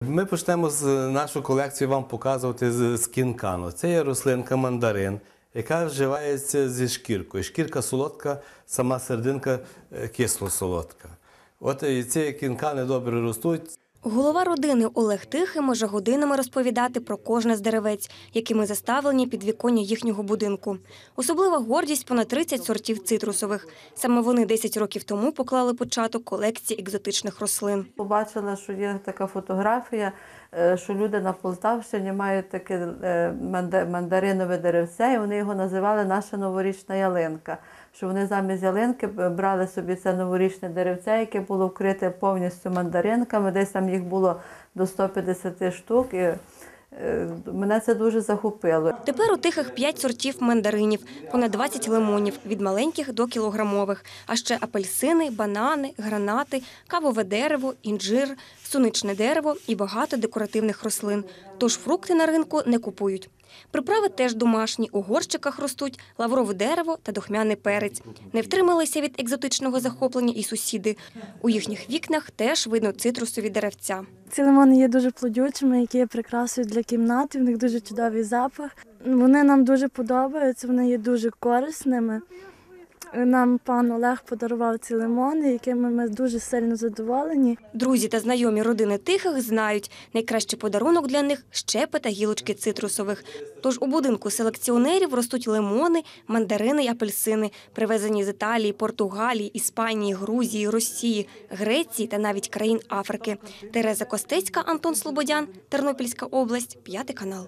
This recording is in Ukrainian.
Ми почнемо з нашу колекцію вам показувати з, кінкану. Це є рослинка мандарин, яка вживається зі шкіркою. Шкірка солодка, сама серединка е, кисло-солодка. От і ці кінкани добре ростуть. Голова родини Олег Тихий може годинами розповідати про кожне з деревець, якими заставлені підвіконня їхнього будинку. Особлива гордість понад 30 сортів цитрусових. Саме вони 10 років тому поклали початок колекції екзотичних рослин. Побачила, що є така фотографія, е, що люди на Полтавщині мають таке е, мандаринове деревце, і вони його називали наша новорічна ялинка. Що вони замість ялинки брали собі це новорічне деревце, яке було вкрите повністю мандаринками. Десь там їх було до 150 штук. І е, мене це дуже захопило. Тепер у тихих п'ять сортів мандаринів, понад 20 лимонів від маленьких до кілограмових, а ще апельсини, банани, гранати, кавове дерево, інжир, суничне дерево і багато декоративних рослин. Тож фрукти на ринку не купують. Приправи теж домашні, у горщиках ростуть лаврове дерево та духмяний перець. Не втрималися від екзотичного захоплення і сусіди. У їхніх вікнах теж видно цитрусові деревця. Ці лимони є дуже плодючими, які є прикрасою для кімнати. В них дуже чудовий запах. Вони нам дуже подобаються, вони є дуже корисними. Нам пан Олег подарував ці лимони, якими ми дуже сильно задоволені. Друзі та знайомі родини тихих знають, найкращий подарунок для них щепи та гілочки цитрусових. Тож у будинку селекціонерів ростуть лимони, мандарини й апельсини, привезені з Італії, Португалії, Іспанії, Грузії, Росії, Греції та навіть країн Африки. Тереза Костецька, Антон Слободян, Тернопільська область, п'ятий канал.